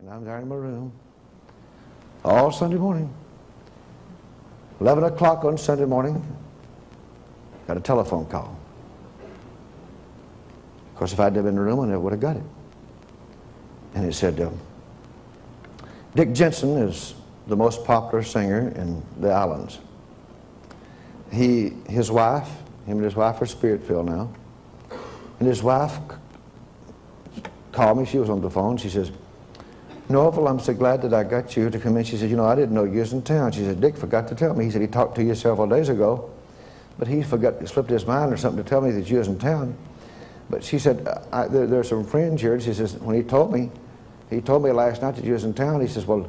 And I'm there in my room all Sunday morning. 11 o'clock on Sunday morning, got a telephone call. Of course, if I'd been in the room, I never would have got it. And it said, um, Dick Jensen is the most popular singer in the islands. He, his wife, him and his wife are spirit-filled now. And his wife called me. She was on the phone. She says, Norvel, I'm so glad that I got you to come in. She said, you know, I didn't know you was in town. She said, Dick forgot to tell me. He said he talked to you several days ago, but he forgot, slipped his mind or something to tell me that you was in town. But she said, there, there are some friends here. She says, when he told me, he told me last night that you was in town. He says, well,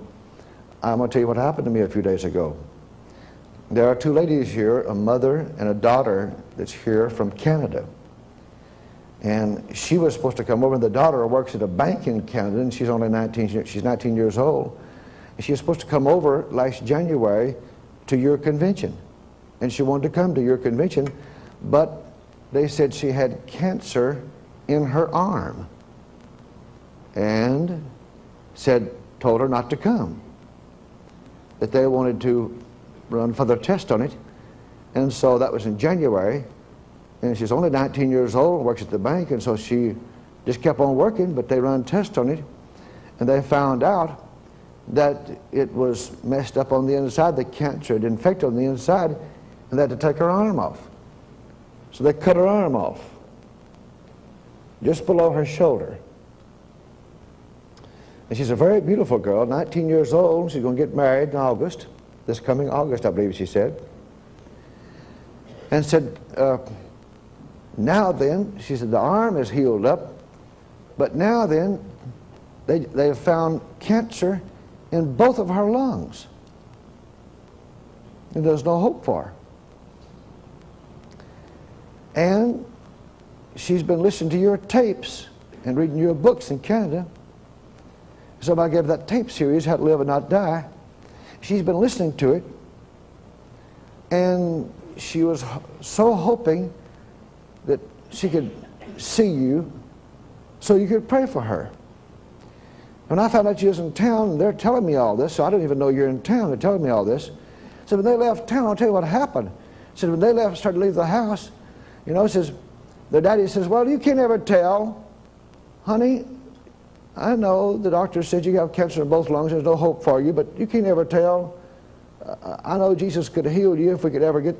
I'm going to tell you what happened to me a few days ago. There are two ladies here, a mother and a daughter that's here from Canada. And she was supposed to come over. The daughter works at a bank in Canada, and she's only 19, she's 19 years old. And she was supposed to come over last January to your convention. And she wanted to come to your convention, but they said she had cancer in her arm. And said, told her not to come. That they wanted to run further tests on it. And so that was in January. And she's only 19 years old, works at the bank, and so she just kept on working, but they run tests on it, and they found out that it was messed up on the inside, the cancer had infected on the inside, and they had to take her arm off. So they cut her arm off, just below her shoulder. And she's a very beautiful girl, 19 years old. She's going to get married in August, this coming August, I believe she said. And said, uh, now then, she said, the arm is healed up, but now then, they, they have found cancer in both of her lungs. And there's no hope for her. And she's been listening to your tapes and reading your books in Canada. Somebody gave that tape series, How to Live and Not Die. She's been listening to it, and she was so hoping that she could see you so you could pray for her. When I found out you was in town, they're telling me all this, so I don't even know you're in town. They're telling me all this. So when they left town, I'll tell you what happened. Said when they left, started to leave the house, you know, says, their daddy says, well, you can't ever tell. Honey, I know the doctor said you have cancer in both lungs. There's no hope for you, but you can't ever tell. I know Jesus could heal you if we could ever get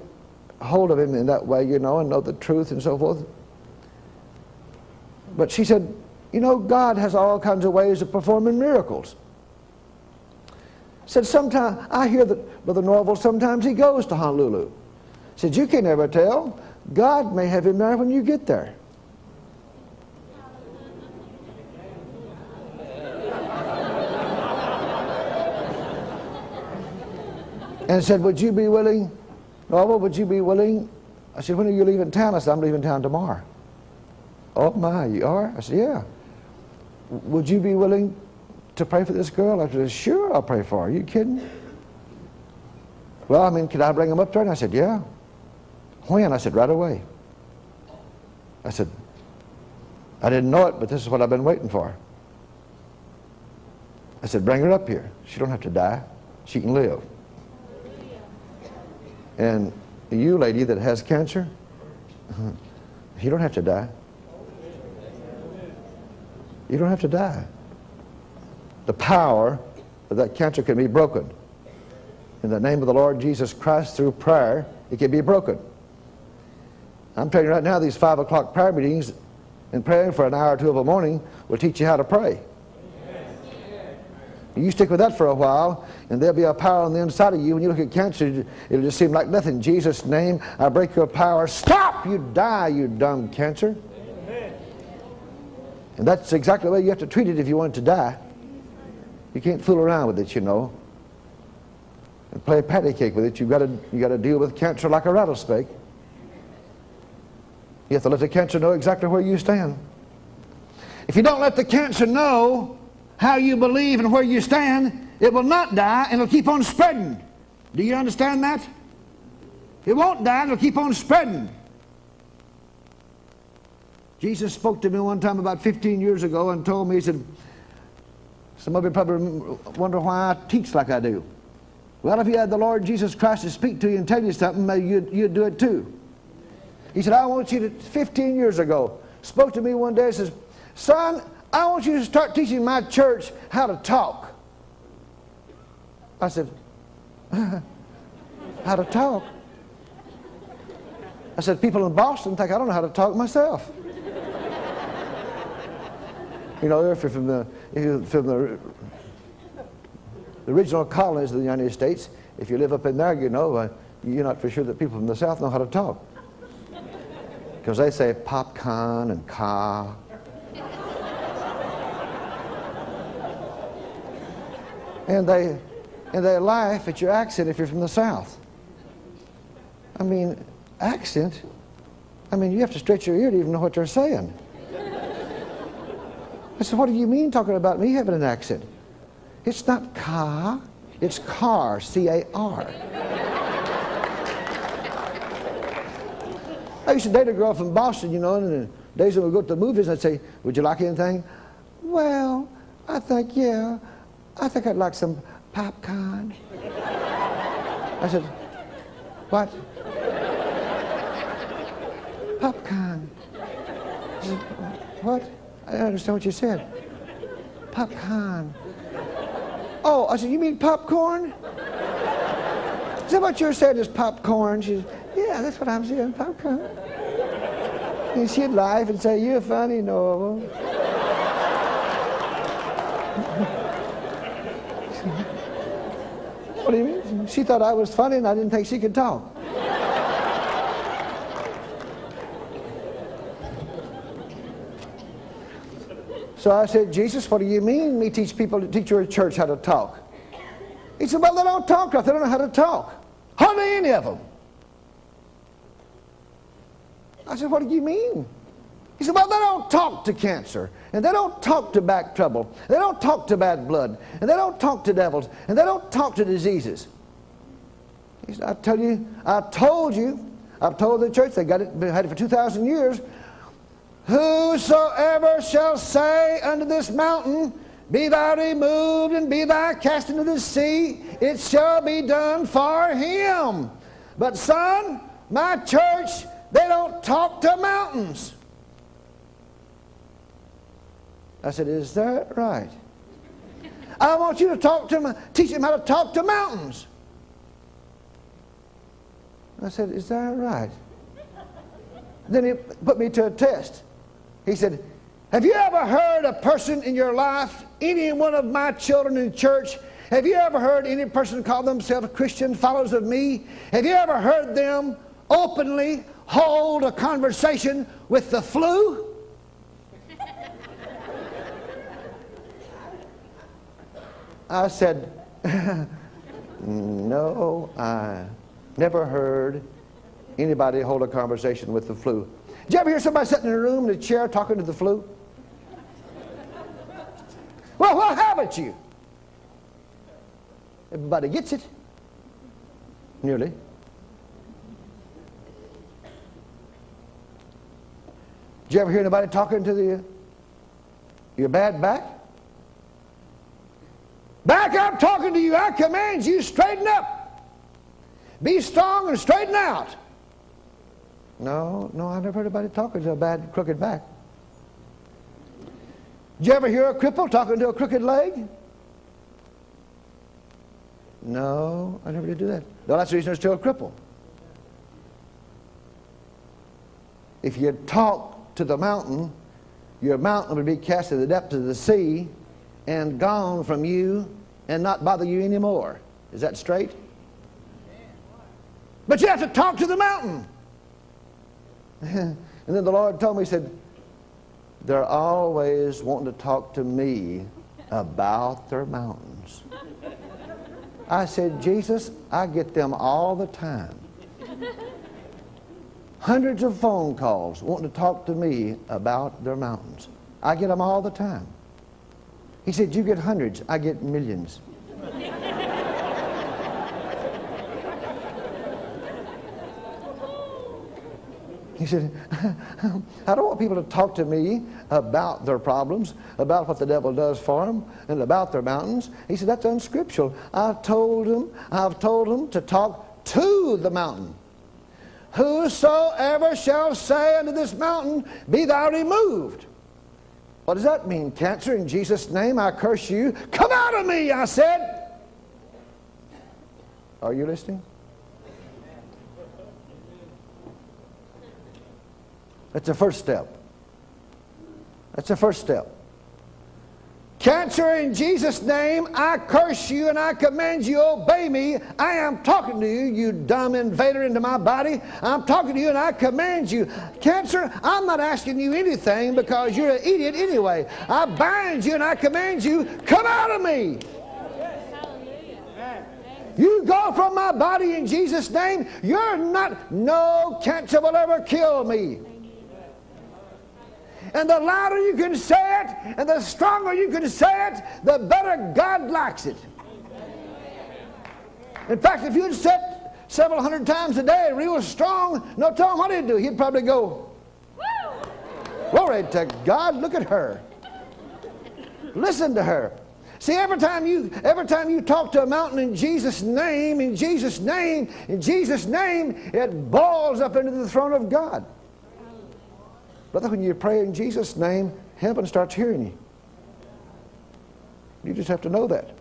hold of him in that way, you know, and know the truth and so forth. But she said, you know, God has all kinds of ways of performing miracles. Said, sometimes, I hear that Brother Norvel, sometimes he goes to Honolulu. Said, you can never tell. God may have him there when you get there. and said, would you be willing Oh, Norvel, would you be willing? I said, when are you leaving town? I said, I'm leaving town tomorrow. Oh my, you are? I said, yeah. Would you be willing to pray for this girl? I said, sure, I'll pray for her. Are you kidding? Well, I mean, can I bring him up there? And I said, yeah. When? I said, right away. I said, I didn't know it, but this is what I've been waiting for. I said, bring her up here. She don't have to die. She can live. And you, lady, that has cancer, you don't have to die. You don't have to die. The power of that cancer can be broken. In the name of the Lord Jesus Christ, through prayer, it can be broken. I'm telling you right now, these 5 o'clock prayer meetings and praying for an hour or two of a morning will teach you how to pray. You stick with that for a while, and there'll be a power on the inside of you. When you look at cancer, it'll just seem like nothing. In Jesus' name, I break your power. Stop! You die, you dumb cancer. Amen. And that's exactly the way you have to treat it if you want it to die. You can't fool around with it, you know. And play patty cake with it. You've got to, you've got to deal with cancer like a rattlesnake. You have to let the cancer know exactly where you stand. If you don't let the cancer know how you believe and where you stand, it will not die and it'll keep on spreading. Do you understand that? It won't die, it'll keep on spreading. Jesus spoke to me one time about 15 years ago and told me, he said, Some of you probably wonder why I teach like I do. Well, if you had the Lord Jesus Christ to speak to you and tell you something, maybe you'd, you'd do it too. He said, I want you to, 15 years ago, spoke to me one day says, Son, I want you to start teaching my church how to talk. I said, How to talk? I said, People in Boston think I don't know how to talk myself. you know, if you're from the, if you're from the, the original colonies of the United States, if you live up in there, you know, uh, you're not for sure that people from the South know how to talk. Because they say popcorn and car. And they and they laugh at your accent if you're from the South. I mean, accent? I mean, you have to stretch your ear to even know what they're saying. I said, What do you mean talking about me having an accent? It's not car, it's car, C A R. I used to date a girl from Boston, you know, and the days when we go to the movies, I'd say, Would you like anything? Well, I think, yeah, I think I'd like some popcorn. I said, What? Popcorn. Said, what? I don't understand what you said. Popcorn. Oh, I said, You mean popcorn? Is that what you're saying is popcorn? She said, Yeah, that's what I'm saying, popcorn. And she'd laugh and say, You're funny, Norvel. what do you mean? She thought I was funny and I didn't think she could talk. So I said, Jesus, what do you mean me teach people to teach your church how to talk? He said, well, they don't talk. They don't know how to talk. Hardly any of them. I said, what do you mean? He said, well, they don't talk to cancer, and they don't talk to back trouble, they don't talk to bad blood, and they don't talk to devils, and they don't talk to diseases. He said, I tell you, I told you, I've told the church, they got it, had it for 2,000 years, whosoever shall say unto this mountain, be thou removed and be thou cast into the sea, it shall be done for him. But son, my church, they don't talk to mountains. I said, Is that right? I want you to talk to them, teach them how to talk to mountains. I said, Is that right? Then he put me to a test. He said, Have you ever heard a person in your life, any one of my children in church, have you ever heard any person call themselves Christian followers of me? Have you ever heard them openly hold a conversation with the flu? I said, No, I never heard anybody hold a conversation with the flu. Did you ever hear somebody sitting in a room in a chair talking to the flu? Well, what haven't you? Everybody gets it. Nearly. Did you ever hear anybody talking to the your bad back? Back up talking to you. I command you, straighten up. Be strong and straighten out. No, no, I never heard anybody talking to a bad, crooked back. Did you ever hear a cripple talking to a crooked leg? No, I never did do that. No, that's the reason they're still a cripple. If you talk to the mountain, your mountain will be cast to the depths of the sea and gone from you and not bother you anymore. Is that straight? But you have to talk to the mountain. and then the Lord told me, He said, They're always wanting to talk to me about their mountains. I said, Jesus, I get them all the time. Hundreds of phone calls wanting to talk to me about their mountains. I get them all the time. He said, You get hundreds, I get millions. He said, I don't want people to talk to me about their problems, about what the devil does for them, and about their mountains. He said, that's unscriptural. I've told them, I've told them to talk to the mountain. Whosoever shall say unto this mountain, Be thou removed. What does that mean? Cancer, in Jesus' name, I curse you. Come out of me, I said. Are you listening? That's the first step. That's the first step. Cancer, in Jesus' name, I curse you and I command you, obey me. I am talking to you, you dumb invader into my body. I'm talking to you and I command you. Cancer, I'm not asking you anything because you're an idiot anyway. I bind you and I command you, come out of me. You go from my body in Jesus' name. You're not, no cancer will ever kill me. And the louder you can say it, and the stronger you can say it, the better God likes it. In fact, if you'd say it several hundred times a day, real strong, no telling what he'd do. He'd probably go, Glory to God, look at her. Listen to her. See, every time you every time you talk to a mountain in Jesus' name, in Jesus' name, in Jesus' name, it balls up into the throne of God. Brother, when you pray in Jesus' name, heaven starts hearing you. You just have to know that.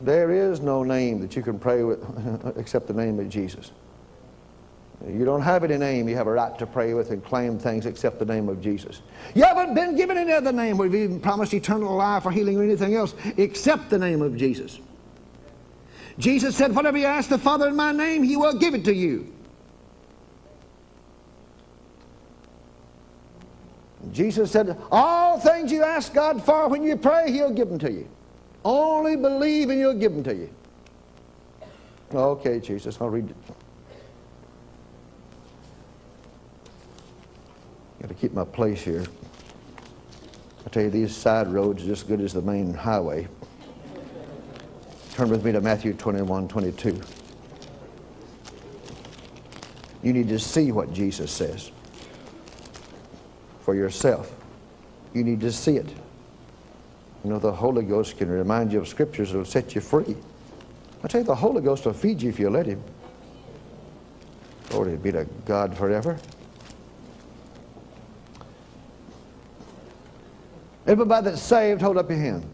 There is no name that you can pray with except the name of Jesus. You don't have any name you have a right to pray with and claim things except the name of Jesus. You haven't been given any other name where we've even promised eternal life or healing or anything else except the name of Jesus. Jesus said, Whatever you ask the Father in my name, he will give it to you. Jesus said, All things you ask God for when you pray, He'll give them to you. Only believe and He'll give them to you. Okay, Jesus, I'll read it. Got to keep my place here. I tell you, these side roads are just as good as the main highway. Turn with me to Matthew 21 22. You need to see what Jesus says for yourself. You need to see it. You know, the Holy Ghost can remind you of scriptures that will set you free. I tell you, the Holy Ghost will feed you if you let Him. Glory be to God forever. Everybody that's saved, hold up your hand.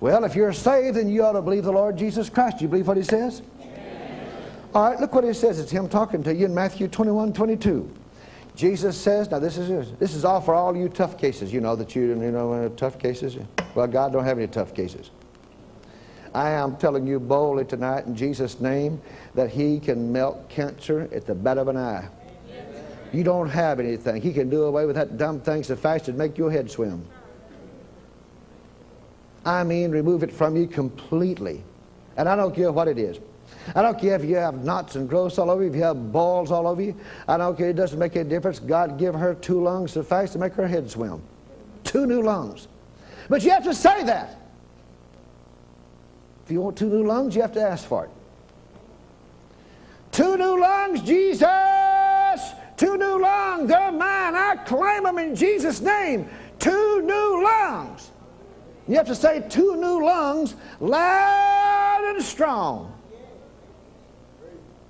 Well, if you're saved, then you ought to believe the Lord Jesus Christ. Do you believe what He says? All right, look what He says. It's Him talking to you in Matthew 21 22. Jesus says, now this is this is all for all you tough cases, you know, that you, you know, uh, tough cases. Well, God don't have any tough cases. I am telling you boldly tonight in Jesus' name that He can melt cancer at the bat of an eye. You don't have anything. He can do away with that dumb thing so fast it'd make your head swim. I mean, remove it from you completely. And I don't care what it is. I don't care if you have knots and growths all over you, if you have balls all over you. I don't care. It doesn't make any difference. God give her two lungs suffice to make her head swim. Two new lungs. But you have to say that. If you want two new lungs, you have to ask for it. Two new lungs, Jesus! Two new lungs, they're mine. I claim them in Jesus' name. Two new lungs. You have to say two new lungs loud and strong.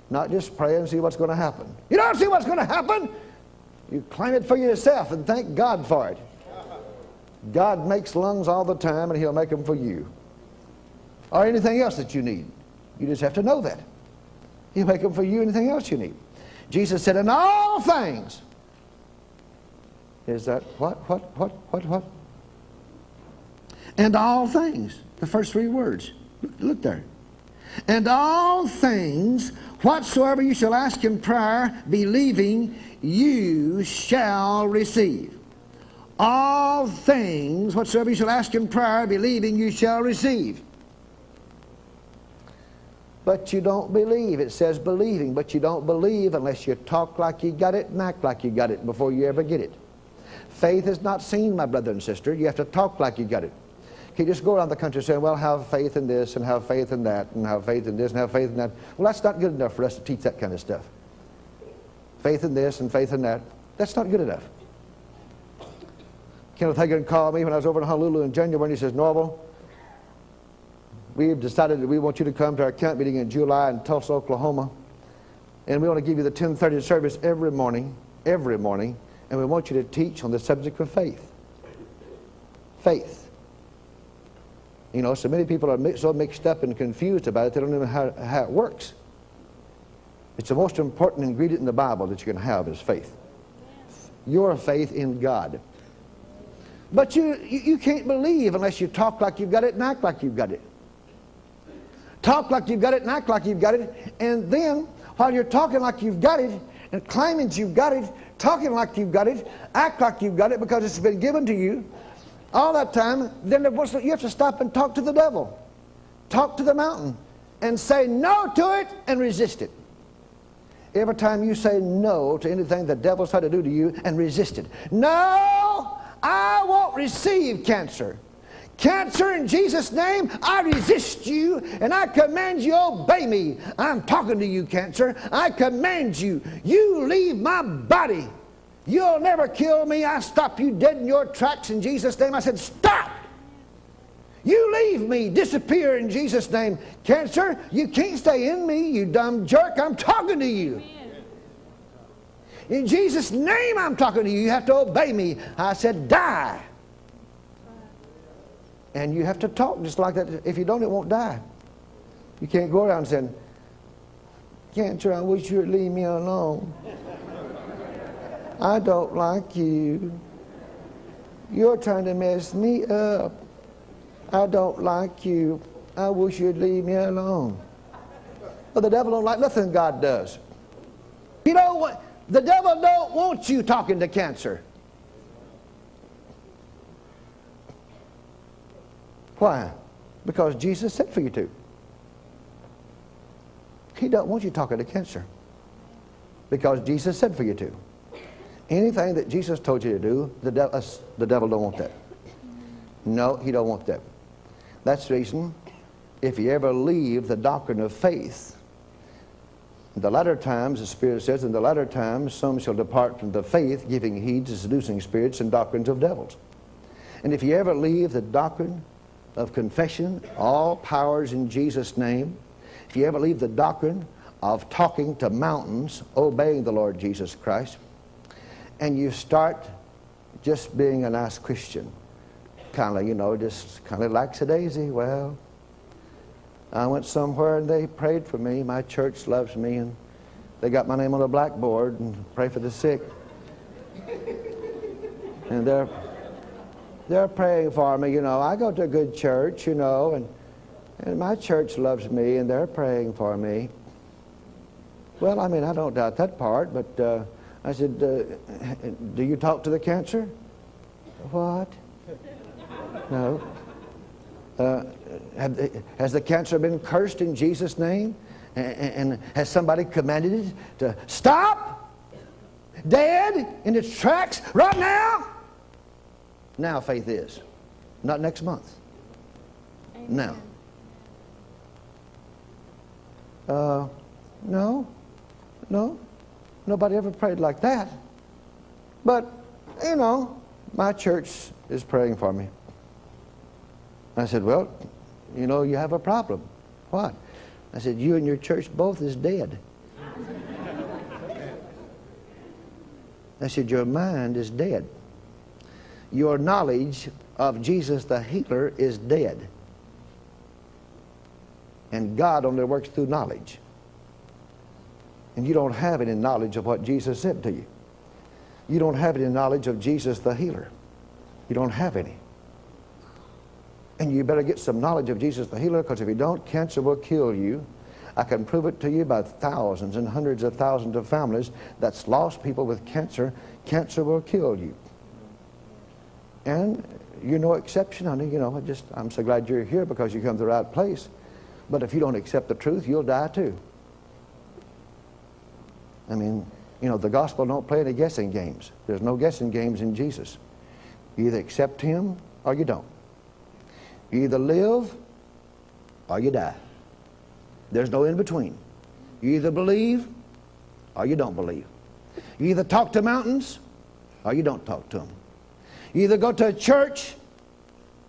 Not just pray and see what's going to happen. You don't see what's going to happen. You claim it for yourself and thank God for it. God makes lungs all the time and He'll make them for you. Or anything else that you need. You just have to know that. He'll make them for you, anything else you need. Jesus said, in all things. Is that what, what, what, what, what? And all things. The first three words. Look, look there. And all things Whatsoever you shall ask in prayer, believing, you shall receive. All things, whatsoever you shall ask in prayer, believing, you shall receive. But you don't believe. It says believing, but you don't believe unless you talk like you got it and act like you got it before you ever get it. Faith is not seen, my brother and sister. You have to talk like you got it. He just go around the country saying, well, have faith in this and have faith in that and have faith in this and have faith in that. Well, that's not good enough for us to teach that kind of stuff. faith in this and faith in that. That's not good enough. Kenneth Hagin called me when I was over in Honolulu in January and he says, Norvel, we've decided that we want you to come to our camp meeting in July in Tulsa, Oklahoma. And we want to give you the 1030 service every morning, every morning. And we want you to teach on the subject of faith. Faith. You know, so many people are so mixed up and confused about it, they don't even know how, how it works. It's the most important ingredient in the Bible that you can have is faith. Your faith in God. But you, you, you can't believe unless you talk like you've got it and act like you've got it. Talk like you've got it and act like you've got it. And then, while you're talking like you've got it and claiming you've got it, talking like you've got it, act like you've got it because it's been given to you, all that time, then you have to stop and talk to the devil. Talk to the mountain and say no to it and resist it. Every time you say no to anything the devil's tried to do to you and resist it. No, I won't receive cancer. Cancer, in Jesus' name, I resist you and I command you obey me. I'm talking to you, cancer. I command you, you leave my body. You'll never kill me. I stop you dead in your tracks in Jesus' name. I said, Stop! You leave me, disappear in Jesus' name. Cancer, you can't stay in me, you dumb jerk. I'm talking to you. In Jesus' name, I'm talking to you. You have to obey me. I said, Die. And you have to talk just like that. If you don't, it won't die. You can't go around saying, Cancer, I wish you'd leave me alone. I don't like you. You're trying to mess me up. I don't like you. I wish you'd leave me alone. But the devil don't like nothing God does. You know what? The devil don't want you talking to cancer. Why? Because Jesus said for you to. He don't want you talking to cancer. Because Jesus said for you to. Anything that Jesus told you to do, the, de uh, the devil don't want that. No, he don't want that. That's the reason if you ever leave the doctrine of faith, in the latter times, the Spirit says, in the latter times, some shall depart from the faith, giving heed to seducing spirits and doctrines of devils. And if you ever leave the doctrine of confession, all powers in Jesus' name, if you ever leave the doctrine of talking to mountains, obeying the Lord Jesus Christ, and you start just being a nice Christian. Kind of, you know, just kind of lackadaisy. Well, I went somewhere and they prayed for me. My church loves me, and they got my name on a blackboard and pray for the sick. and they're they're praying for me. You know, I go to a good church. You know, and and my church loves me, and they're praying for me. Well, I mean, I don't doubt that part, but. Uh, I said, uh, do you talk to the cancer? What? No. Uh, have, has the cancer been cursed in Jesus' name? And, and has somebody commanded it to stop? Dead in its tracks right now? Now faith is. Not next month. Amen. Now. Uh, no. No. Nobody ever prayed like that. But, you know, my church is praying for me. I said, well, you know, you have a problem. What? I said, you and your church both is dead. I said, your mind is dead. Your knowledge of Jesus the healer is dead. And God only works through knowledge and you don't have any knowledge of what Jesus said to you. You don't have any knowledge of Jesus the healer. You don't have any. And you better get some knowledge of Jesus the healer because if you don't, cancer will kill you. I can prove it to you by thousands and hundreds of thousands of families that's lost people with cancer. Cancer will kill you. And you're no exception, honey. You know, I just, I'm so glad you're here because you come to the right place. But if you don't accept the truth, you'll die too. I mean, you know, the gospel don't play any guessing games. There's no guessing games in Jesus. You either accept him or you don't. You either live or you die. There's no in between. You either believe or you don't believe. You either talk to mountains or you don't talk to them. You either go to a church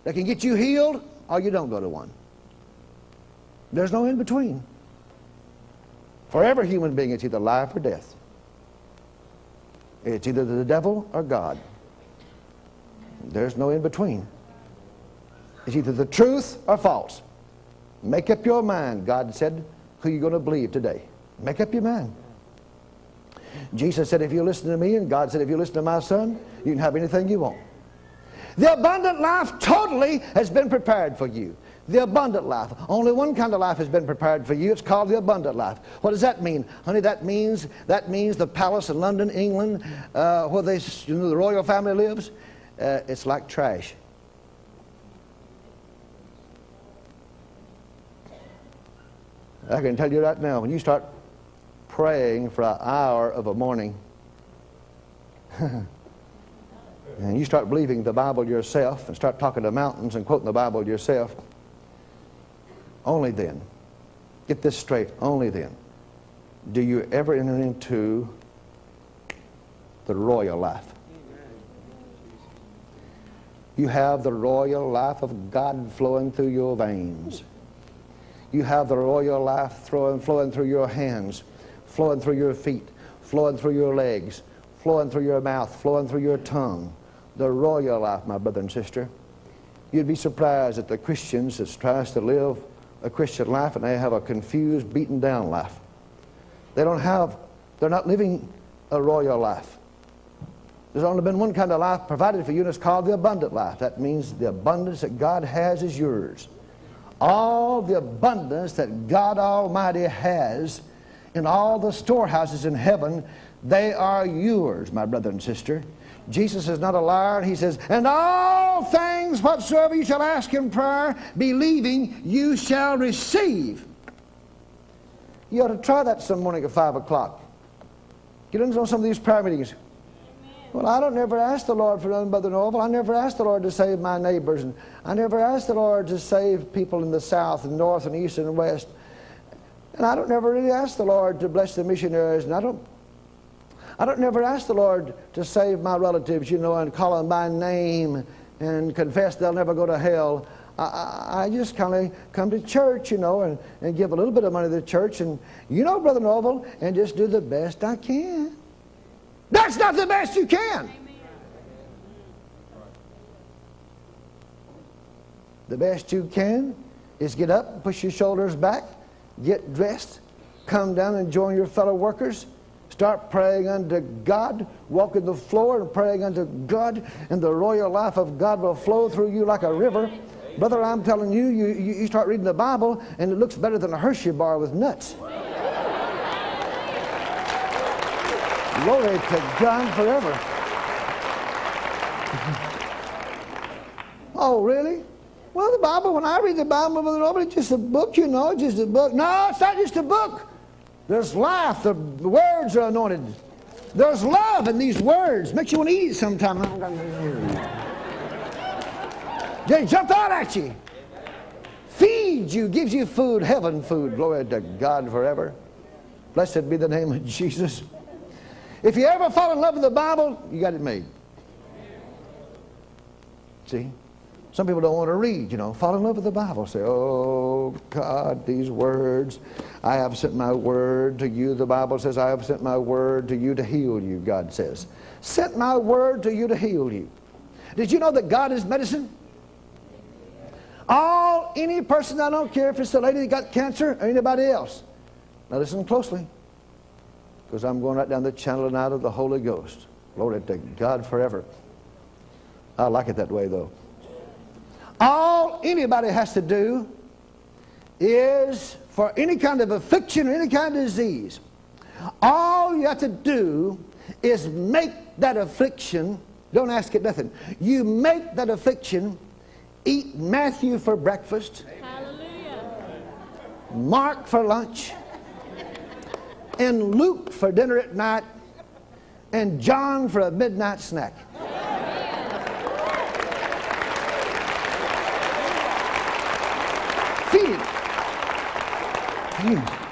that can get you healed or you don't go to one. There's no in between. For every human being, it's either life or death. It's either the devil or God. There's no in between. It's either the truth or false. Make up your mind, God said, who you're going to believe today. Make up your mind. Jesus said, if you listen to me, and God said, if you listen to my son, you can have anything you want. The abundant life totally has been prepared for you. The abundant life. Only one kind of life has been prepared for you. It's called the abundant life. What does that mean? Honey, that means that means the palace in London, England, uh, where they, you know, the royal family lives, uh, it's like trash. I can tell you right now, when you start praying for an hour of a morning, and you start believing the Bible yourself and start talking to mountains and quoting the Bible yourself, only then, get this straight, only then do you ever enter into the royal life. You have the royal life of God flowing through your veins. You have the royal life flowing, flowing through your hands, flowing through your feet, flowing through your legs, flowing through your mouth, flowing through your tongue. The royal life, my brother and sister. You'd be surprised at the Christians that tries to live a Christian life and they have a confused, beaten down life. They don't have, they're not living a royal life. There's only been one kind of life provided for you, and it's called the abundant life. That means the abundance that God has is yours. All the abundance that God Almighty has in all the storehouses in heaven, they are yours, my brother and sister. Jesus is not a liar. He says, And all things whatsoever you shall ask in prayer, believing you shall receive. You ought to try that some morning at 5 o'clock. Get into some of these prayer meetings. Well, I don't never ask the Lord for nothing but the novel. I never ask the Lord to save my neighbors. And I never ask the Lord to save people in the south and north and east and west. And I don't never really ask the Lord to bless the missionaries. And I don't I don't never ask the Lord to save my relatives, you know, and call them by name and confess they'll never go to hell. I, I, just kind of come to church, you know, and, and give a little bit of money to the church and, you know, Brother Noble, and just do the best I can. That's not the best you can. The best you can is get up, push your shoulders back, get dressed, come down and join your fellow workers, start praying unto God, walk in the floor and praying unto God, and the royal life of God will flow through you like a river. Brother, I'm telling you, you, you start reading the Bible, and it looks better than a Hershey bar with nuts. Glory to God forever. oh, really? Well, the Bible, when I read the Bible, it's just a book, you know, just a book. No, it's not just a book. There's life. The words are anointed. There's love in these words. Makes you want to eat sometime. They jumped out at you. Feeds you, gives you food, heaven food. Glory to God forever. Blessed be the name of Jesus. If you ever fall in love with the Bible, you got it made. See? Some people don't want to read, you know. Fall in love with the Bible. Say, oh, God, these words. I have sent my word to you. The Bible says, I have sent my word to you to heal you, God says. Sent my word to you to heal you. Did you know that God is medicine? All, any person, I don't care if it's the lady that got cancer or anybody else. Now listen closely because I'm going right down the channel and out of the Holy Ghost. Glory to God forever. I like it that way, though. All anybody has to do is for any kind of affliction or any kind of disease, all you have to do is make that affliction, don't ask it nothing, you make that affliction eat Matthew for breakfast, Hallelujah. Mark for lunch, and Luke for dinner at night, and John for a midnight snack. Feed. Well, hmm.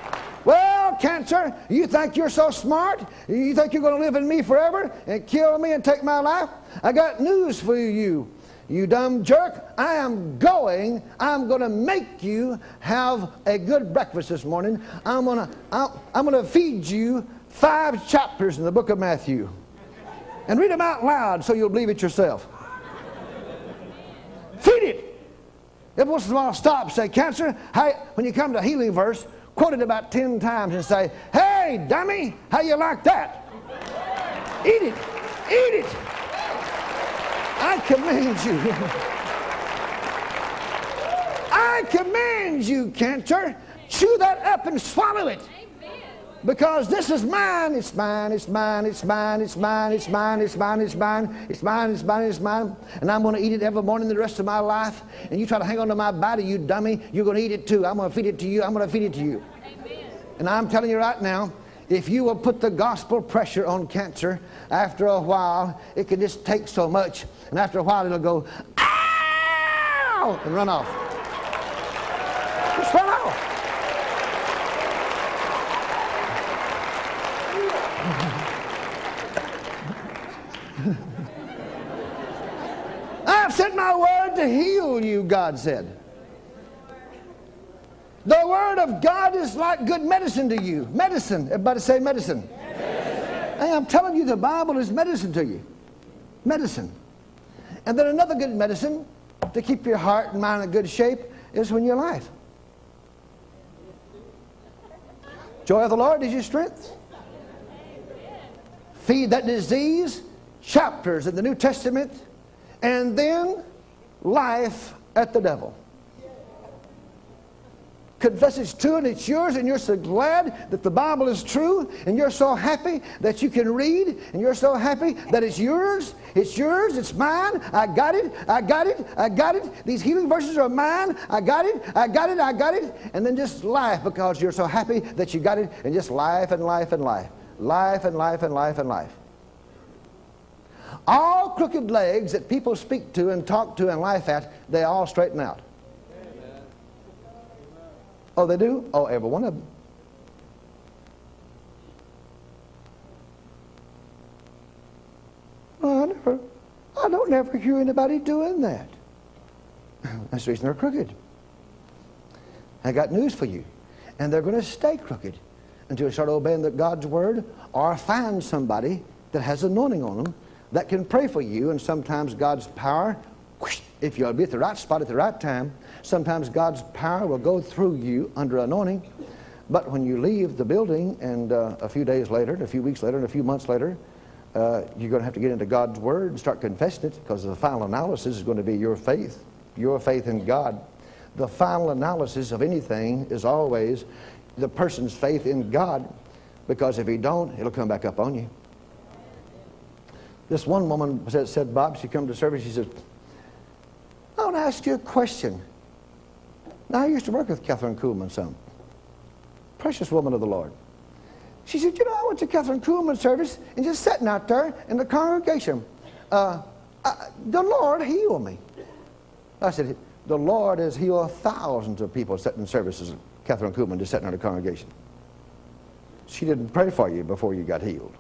Well, cancer, you think you're so smart? You think you're going to live in me forever and kill me and take my life? I got news for you. You dumb jerk, I am going, I'm going to make you have a good breakfast this morning. I'm going to I'm going to feed you five chapters in the book of Matthew. And read them out loud so you'll believe it yourself. Feed it. Every once in a while, stop, say, Cancer, hey, when you come to healing verse, quote it about 10 times and say, Hey, dummy, how you like that? Eat it. Eat it. I command you. I command you, cancer, chew that up and swallow it. Because this is mine, it's mine, it's mine, it's mine, it's mine, it's mine, it's mine, it's mine, it's mine, it's mine, it's mine. And I'm going to eat it every morning the rest of my life. And you try to hang on to my body, you dummy, you're going to eat it too. I'm going to feed it to you. I'm going to feed it to you. And I'm telling you right now, if you will put the gospel pressure on cancer, after a while, it can just take so much. And after a while, it'll go, ow, and run off. Just run off. I've sent my word to heal you, God said. The word of God is like good medicine to you. Medicine. Everybody say medicine. medicine. Hey, I'm telling you, the Bible is medicine to you. Medicine. And then another good medicine to keep your heart and mind in good shape is when you're alive. Joy of the Lord is your strength. Feed that disease, chapters in the New Testament, and then life at the devil confess it's true and it's yours, and you're so glad that the Bible is true, and you're so happy that you can read, and you're so happy that it's yours, it's yours, it's mine, I got it, I got it, I got it. These healing verses are mine, I got it, I got it, I got it. And then just laugh because you're so happy that you got it, and just life and life and life. Life and life and life and life. All crooked legs that people speak to and talk to and laugh at, they all straighten out. Oh, they do? Oh, every one of them. Well, I never, I don't never hear anybody doing that. That's the reason they're crooked. I got news for you. And they're going to stay crooked until you start obeying the, God's word or find somebody that has anointing on them that can pray for you. And sometimes God's power, if you'll be at the right spot at the right time, Sometimes God's power will go through you under anointing. But when you leave the building and uh, a few days later, and a few weeks later, and a few months later, uh, you're going to have to get into God's Word and start confessing it because the final analysis is going to be your faith, your faith in God. The final analysis of anything is always the person's faith in God because if he don't, it'll come back up on you. This one woman said, said Bob, she come to service, she said, I want to ask you a question. Now, I used to work with Kathryn Kuhlman some. Precious woman of the Lord. She said, you know, I went to Kathryn Kuhlman's service and just sitting out there in the congregation. Uh, the Lord healed me. I said, the Lord has healed thousands of people sitting in services. Kathryn Kuhlman just sitting in the congregation. She didn't pray for you before you got healed.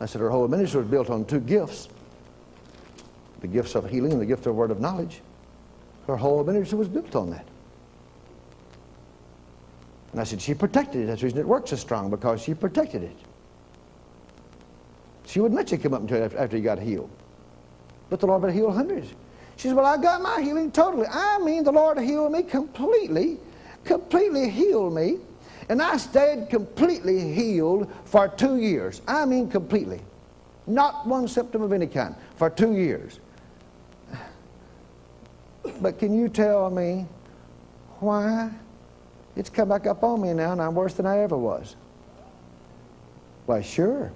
I said her whole ministry was built on two gifts the gifts of healing and the gift of word of knowledge. Her whole ministry was built on that. And I said, she protected it. That's the reason it worked so strong, because she protected it. She wouldn't let you come up until after you got healed. But the Lord would heal hundreds. She said, well, I got my healing totally. I mean, the Lord healed me completely, completely healed me. And I stayed completely healed for two years. I mean completely. Not one symptom of any kind for two years. But can you tell me why it's come back up on me now and I'm worse than I ever was? Why, sure.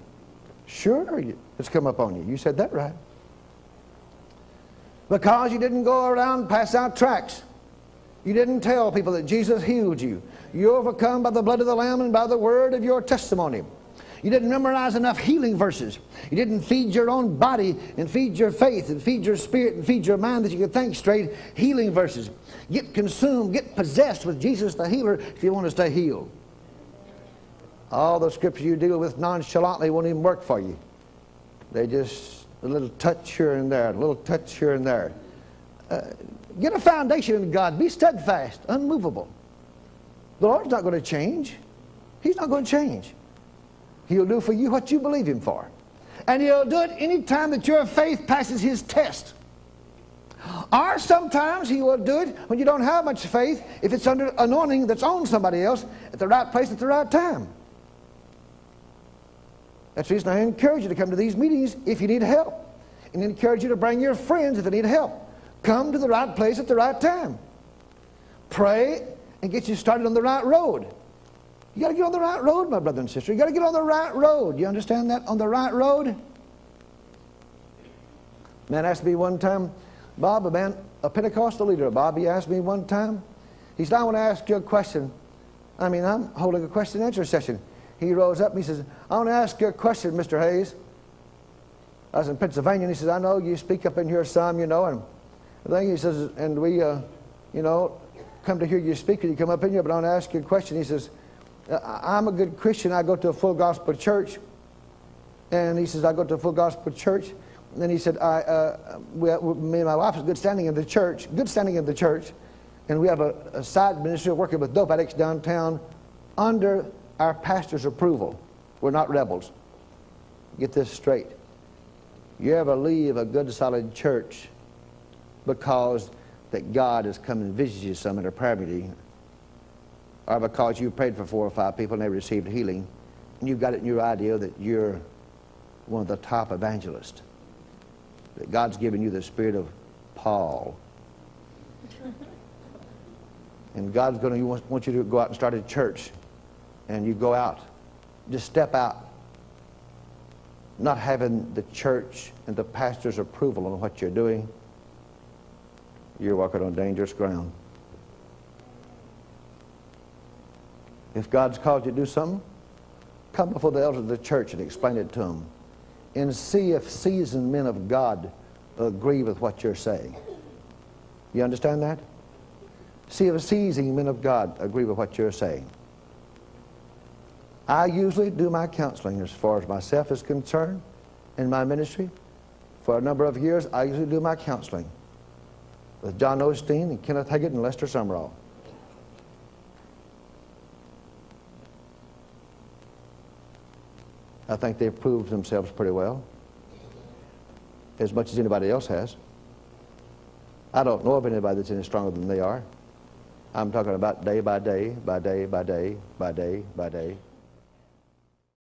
Sure, it's come up on you. You said that right. Because you didn't go around pass out tracts. You didn't tell people that Jesus healed you. You overcome by the blood of the Lamb and by the word of your testimony. You didn't memorize enough healing verses. You didn't feed your own body and feed your faith and feed your spirit and feed your mind that you could think straight. Healing verses. Get consumed, get possessed with Jesus the healer if you want to stay healed. All the scriptures you deal with nonchalantly won't even work for you. They just a little touch here and there, a little touch here and there. Uh, get a foundation in God. Be steadfast, unmovable. The Lord's not going to change. He's not going to change. He'll do for you what you believe Him for. And He'll do it any time that your faith passes His test. Or sometimes He will do it when you don't have much faith, if it's under anointing that's on somebody else at the right place at the right time. That's the reason I encourage you to come to these meetings if you need help. And encourage you to bring your friends if they need help. Come to the right place at the right time. Pray and get you started on the right road. You got to get on the right road, my brother and sister. You got to get on the right road. You understand that? On the right road? Man asked me one time, Bob, a man, a Pentecostal leader, Bob, he asked me one time, he said, I want to ask you a question. I mean, I'm holding a question and answer session he rose up and he says, I want to ask you a question, Mr. Hayes. I was in Pennsylvania, and he says, I know you speak up in here some, you know, and then he says, and we, uh, you know, come to hear you speak, and you come up in here, but I want to ask you a question. He says, I'm a good Christian. I go to a full gospel church. And he says, I go to a full gospel church. And then he said, I, uh, we, me and my wife is good standing in the church, good standing in the church. And we have a, a side ministry working with dope addicts downtown under our pastor's approval. We're not rebels. Get this straight. You ever leave a good, solid church because that God has come and visited you some at a prayer meeting, or because you prayed for four or five people and they received healing, and you've got it in your idea that you're one of the top evangelists, that God's given you the spirit of Paul. and God's going to want you to go out and start a church and you go out. Just step out. Not having the church and the pastor's approval on what you're doing, you're walking on dangerous ground. If God's called you to do something, come before the elders of the church and explain it to them. And see if seasoned men of God agree with what you're saying. You understand that? See if seasoned men of God agree with what you're saying. I usually do my counseling as far as myself is concerned in my ministry. For a number of years, I usually do my counseling with John Osteen and Kenneth Hagin and Lester Sumrall. I think they've proved themselves pretty well, as much as anybody else has. I don't know of anybody that's any stronger than they are. I'm talking about day by day, by day, by day, by day, by day.